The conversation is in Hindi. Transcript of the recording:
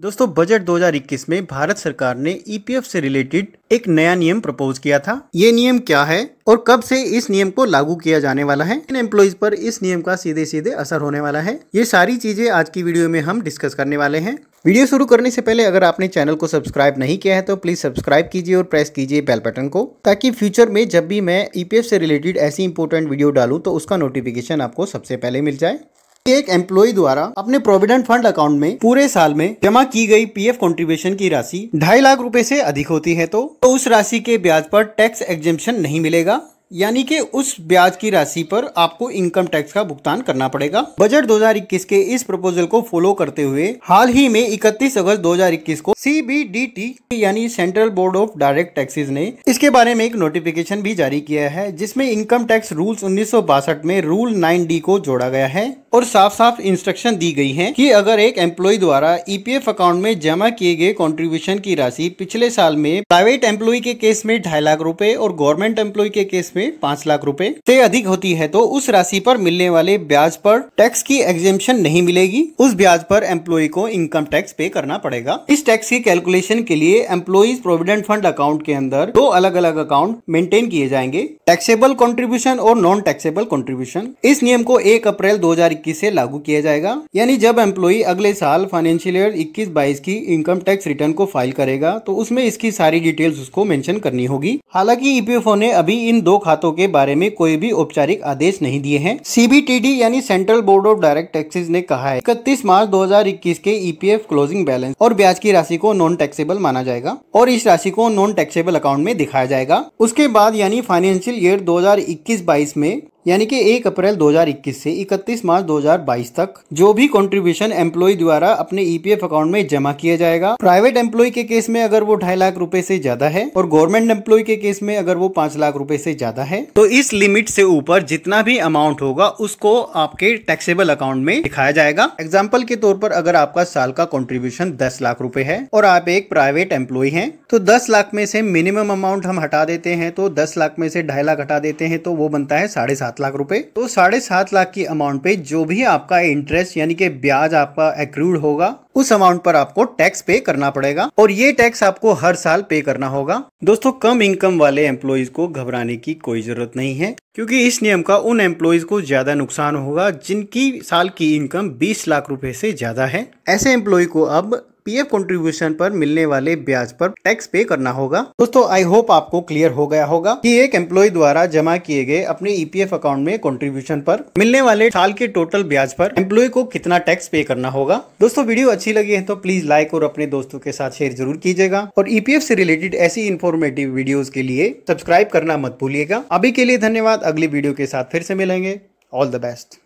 दोस्तों, बजट 2021 में भारत सरकार ने ईपीएफ से रिलेटेड एक नया नियम प्रपोज किया था। ये नियम क्या है और कब से इस नियम को लागू किया जाने वाला है? इन एम्प्लॉइज पर इस नियम का सीधे सीधे असर होने वाला है। ये सारी चीज़ें आज की वीडियो में हम डिस्कस करने वाले हैं। वीडियो शुरू करने से पहले अगर आपने चैनल को सब्सक्राइब नहीं किया है तो प्लीज़ सब्सक्राइब कीजिए और प्रेस कीजिए बेल बटन को, ताकि फ्यूचर में जब भी मैं ईपीएफ से रिलेटेड ऐसी इंपॉर्टेंट वीडियो डालूं तो उसका नोटिफिकेशन आपको सबसे पहले मिल जाए। एक एम्प्लॉय द्वारा अपने प्रोविडेंट फंड अकाउंट में पूरे साल में जमा की गई पीएफ कंट्रीब्यूशन की राशि ढाई लाख रुपए से अधिक होती है तो, तो उस राशि के ब्याज पर टैक्स एग्जेम्पन नहीं मिलेगा यानी कि उस ब्याज की राशि पर आपको इनकम टैक्स का भुगतान करना पड़ेगा। बजट 2021 के इस प्रपोजल को फॉलो करते हुए हाल ही में 31 अगस्त 2021 को सीबीडीटी यानी central board of direct taxes ने इसके बारे में एक नोटिफिकेशन भी जारी किया है जिसमें इनकम टैक्स रूल्स उन्नीस सौ बासठ में रूल नाइन डी को जोड़ा गया है। और साफ़ साफ़ इंस्ट्रक्शन दी गई है कि अगर एक एम्प्लॉय द्वारा ईपीएफ अकाउंट में जमा किए गए कॉन्ट्रीब्यूशन की राशि पिछले साल में प्राइवेट एम्प्लॉय के केस में ढाई लाख रुपए और गवर्नमेंट एम्प्लॉय के केस में पाँच लाख रुपए से अधिक होती है तो उस राशि पर मिलने वाले ब्याज पर टैक्स की एग्जेम्पन नहीं मिलेगी। उस ब्याज पर एम्प्लॉय को इनकम टैक्स पे करना पड़ेगा। इस टैक्स की कैलकुलेशन के लिए एम्प्लॉज प्रोविडेंट फंड अकाउंट के अंदर दो अलग अलग अकाउंट मेंटेन किए जाएँगे। टैक्सेबल कंट्रीब्यूशन और नॉन टैक्सेबल कंट्रीब्यूशन इस नियम को एक अप्रैल दो से लागू किया जाएगा। यानी जब एम्प्लॉय अगले साल फाइनेंशियल ईयर इक्कीस बाईस की इनकम टैक्स रिटर्न को फ़ाइल करेगा तो उसमें इसकी सारी डिटेल्स उसको मेंशन करनी होगी। हालाँकि ईपीएफओ ने अभी इन दो खातों के बारे में कोई भी औपचारिक आदेश नहीं दिए हैं। सीबीटीडी यानी central board of direct taxes ने कहा है, इकतीस मार्च 2021 के ईपीएफ क्लोजिंग बैलेंस और ब्याज की राशि को नॉन टैक्सेबल माना जाएगा और इस राशि को नॉन टैक्सेबल अकाउंट में दिखाया जाएगा। उसके बाद यानी फाइनेंशियल ईयर 2021-22 में यानी कि 1 अप्रैल 2021 से 31 मार्च 2022 तक जो भी कंट्रीब्यूशन एम्प्लॉय द्वारा अपने ईपीएफ अकाउंट में जमा किया जाएगा। प्राइवेट एम्प्लॉय के केस में अगर वो ढाई लाख रुपए से ज़्यादा है और गवर्नमेंट एम्प्लॉय के केस में अगर वो पाँच लाख रुपए से ज़्यादा है तो इस लिमिट से ऊपर जितना भी अमाउंट होगा, उसको आपके टैक्सेबल अकाउंट में दिखाया जाएगा। एग्ज़ाम्पल के तौर पर अगर आपका साल का कॉन्ट्रीब्यूशन दस लाख रुपए है और आप एक प्राइवेट एम्प्लॉय है तो दस लाख में से मिनिमम अमाउंट हम हटा देते हैं तो दस लाख में से ढाई लाख हटा देते हैं तो वो बनता है साढ़े सात लाख रुपए। तो साढ़े सात लाख की अमाउंट पे जो भी आपका इंटरेस्ट यानी कि ब्याज आपका एक्रूड होगा, उस अमाउंट पर आपको टैक्स पे करना पड़ेगा और ये टैक्स आपको हर साल पे करना होगा। दोस्तों, कम इनकम वाले एम्प्लॉयज़ को घबराने की कोई ज़रूरत नहीं है, क्योंकि इस नियम का उन एम्प्लॉयज़ को ज़्यादा नुकसान होगा जिनकी साल की इनकम 20 लाख रुपए से ज़्यादा है। ऐसे एम्प्लॉय को अब पीएफ कंट्रीब्यूशन पर मिलने वाले ब्याज पर टैक्स पे करना होगा। दोस्तों आई होप आपको क्लियर हो गया होगा कि एक एम्प्लॉय द्वारा जमा किए गए अपने ईपीएफ अकाउंट में कंट्रीब्यूशन पर मिलने वाले साल के टोटल ब्याज पर एम्प्लॉय को कितना टैक्स पे करना होगा। दोस्तों, वीडियो अच्छी लगी है तो प्लीज़ लाइक और अपने दोस्तों के साथ शेयर ज़रूर कीजिएगा। और ईपीएफ से रिलेटेड ऐसी इन्फॉर्मेटिव वीडियो के लिए सब्सक्राइब करना मत भूलिएगा। अभी के लिए धन्यवाद। अगली वीडियो के साथ फिर से मिलेंगे। All the best